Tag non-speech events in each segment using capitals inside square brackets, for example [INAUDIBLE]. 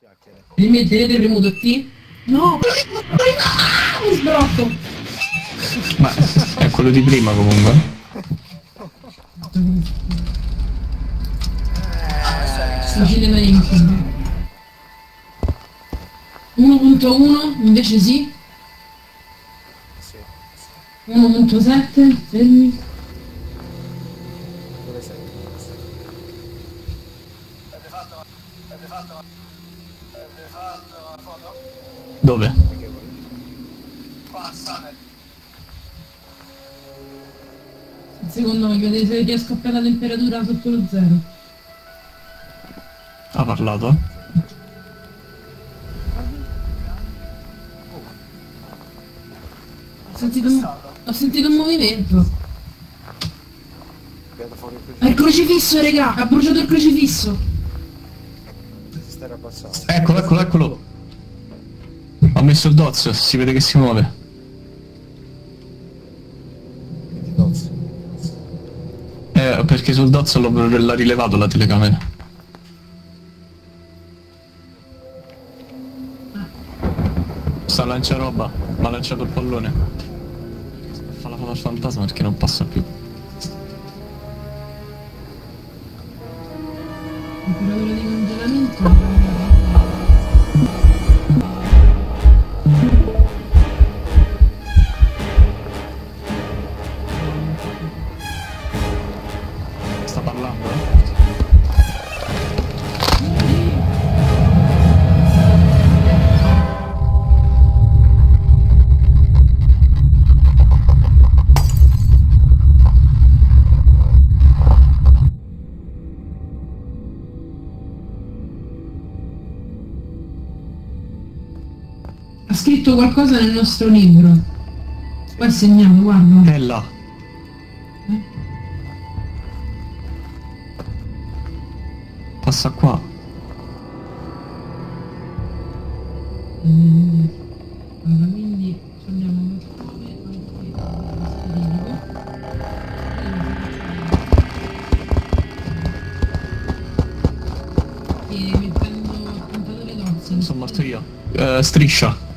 Chiacchiere. Quindi tenete premuto T? No! Mi sbrocco! Ma è quello di prima comunque. Fucile da incubo. 1.1 invece. Sì. 1.7 fermi. Dove? Perché vuoi? Secondo me vedete se riesco a fare la temperatura sotto lo zero. Ha parlato? Ho sentito un, ho sentito un movimento. È il crocifisso, raga! Ha bruciato il crocifisso! Si sta abbassando. Eccolo, eccolo, eccolo. Messo il dozio, si vede che si muove. Eh, perché sul dozio l'ho l'ha rilevato la telecamera. Sta a lanciare roba, mi ha lanciato il pallone. Fa la foto al fantasma perché non passa più. Temperatura di congelamento. Scritto qualcosa nel nostro libro. Poi è segnato, guarda. È là. Passa qua. Eh, Allora, quindi andiamo E mettendo il puntatore d'ozio. Sono morto io. Eh, striscia.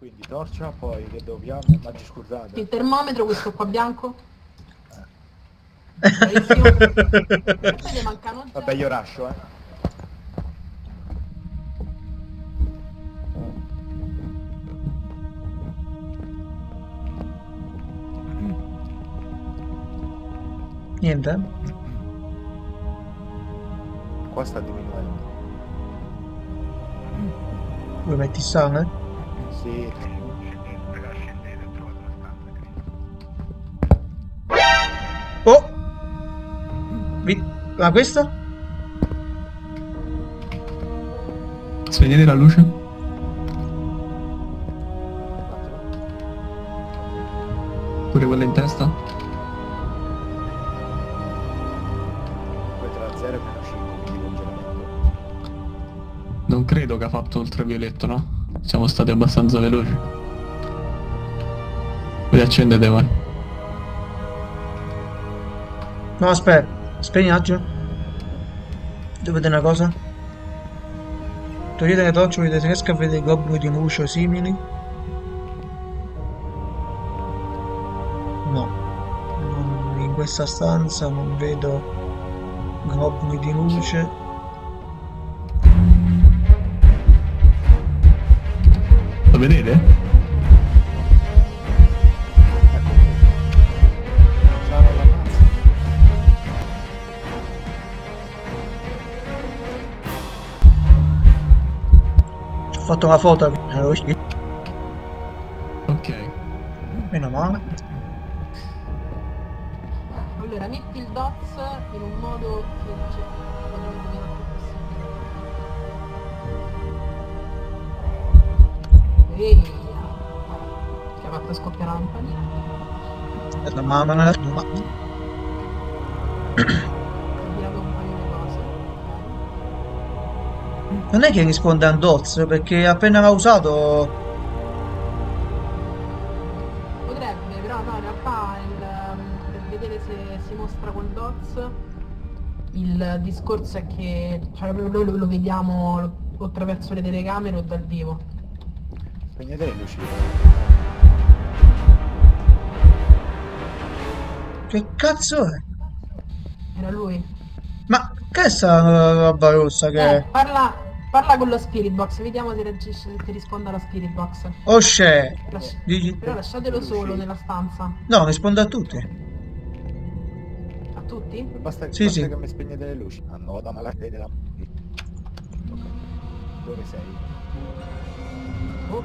Quindi torcia, poi che dobbiamo, maggi scusate. Il termometro, questo qua bianco. [LAUGHS] Ne mancano. Vabbè io lascio, eh. Niente? Qua sta diminuendo. Vuoi metti il sangue? Sì. Oh! Vi... Ma questo? Spegnete la luce. Pure quella in testa. 2 tra 0 e meno 5, quindi congelamento. Non credo che ha fatto ultravioletto, no? Siamo stati abbastanza veloci. Vi accendete voi. No, aspetta. Spegni un attimo. Devo vedere una cosa. Togliete le torce, vedete se riesco a vedere globuli di luce o simili. No. In questa stanza non vedo globuli di luce. Ci ho fatto una foto. Ok. Meno male. Allora, metti il DOTS in un modo che Eia! Che ha fatto scoppiare la lampadina. Ma, ma, ma- ma- Ho tirato un paio di cose. non è che risponde a Doz perché appena l'ha usato Potrebbe, però no, in realtà il, ehm, per vedere se si mostra col DOTS il discorso è che cioè, noi lo, lo vediamo attraverso le telecamere o dal vivo. Spegnete le luci. che cazzo è? Era lui. Ma che è sta roba rossa che Eh, parla, parla con lo spirit box, vediamo se reagisce, se ti risponde alla spirit box. Oh c'è! Lasci- Digli- Però lasciatelo solo nella stanza. No, risponde a tutti. A tutti? Basta, Sì, basta sì. che mi spegnete le luci. Annota, ma la della... Ok. Dove sei? Oh,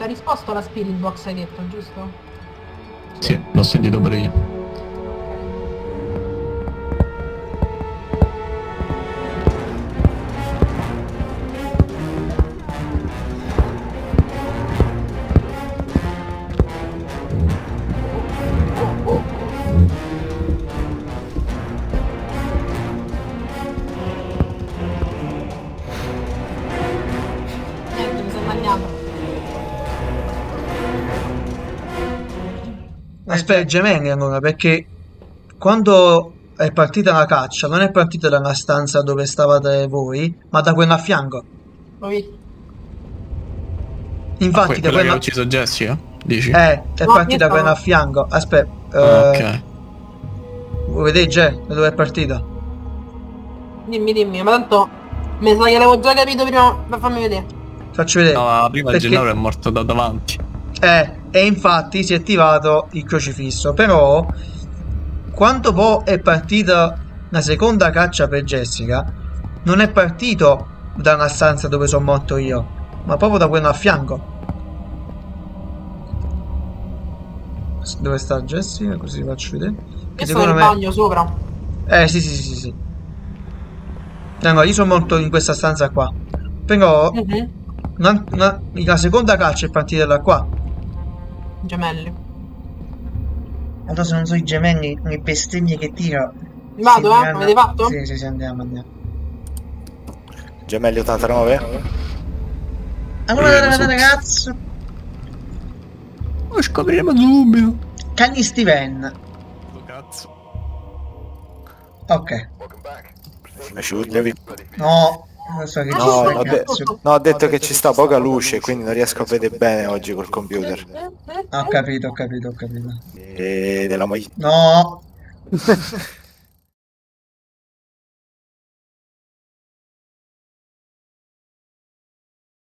Ti ha risposto alla spirit box hai detto, giusto? Sì, l'ho sentito io. Aspetta, gemelli allora, perché quando è partita la caccia, non è partita dalla stanza dove stavate voi, ma da quella a fianco. Poi... Infatti, Ah, que- da quella che ha ucciso Jessica? Dici? Eh, è No, partita io quella a fianco. Aspetta, Ah, eh, ok. vuoi vedere già da dove è partita? Dimmi, dimmi, ma tanto mi sa che l'avevo già capito prima, ma fammi vedere. Faccio vedere. No, ma prima Perché- il Gennaro è morto da davanti. Eh, e infatti si è attivato il crocifisso. Però, quando poi è partita la seconda caccia per Jessica, non è partito da una stanza dove sono morto io, ma proprio da quella a fianco. Dove sta Jessica? Così faccio vedere. Che Io sono nel bagno sopra. Eh, sì, sì, sì, sì. No, no, io sono morto in questa stanza qua. Però, Mhm. una- una- la seconda caccia è partita da qua. Gemelli. Allora se non so i gemelli, le bestemmie che tiro. Vado, eh? Avete fatto? Sì, sì, sì, andiamo, andiamo. Gemelli 89? Allora, Eh, allora, lo so. ragazzo, Lo scopriremo subito. Cagni Steven. Cazzo. Ok. No, non so che No, ci ho, de- no, ho detto che ci sta poca luce, quindi non riesco a vedere bene oggi col computer. Ho capito, ho capito, ho capito. E della moglie. No, [LAUGHS]